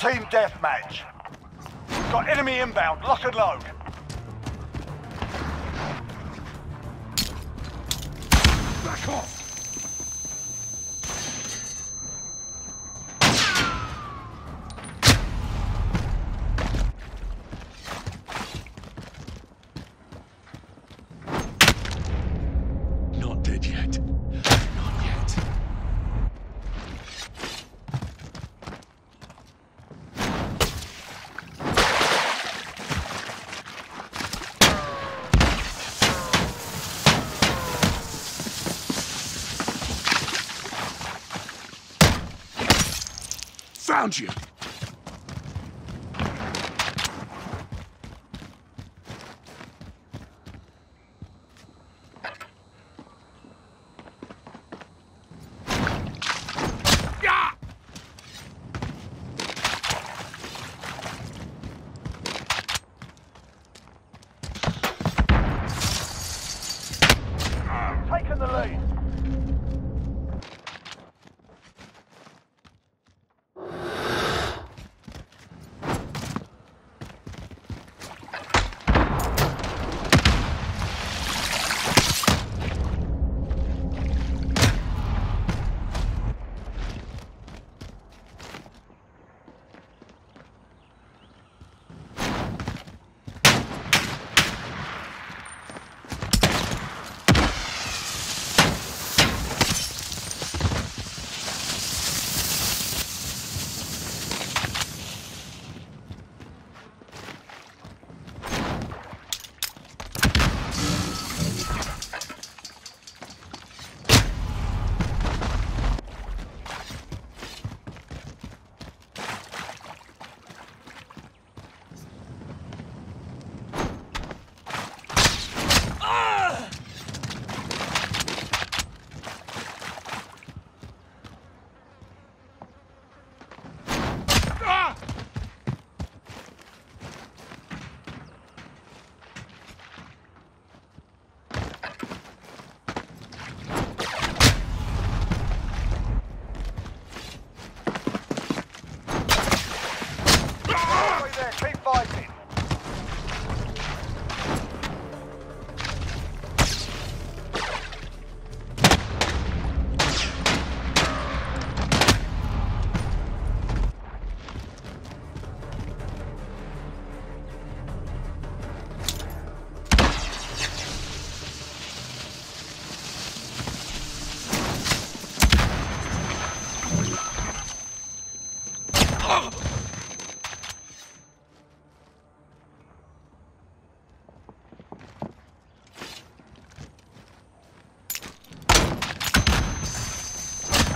Team deathmatch. Got enemy inbound. Lock and load. Back off! Not dead yet. Found you! Taking the lead.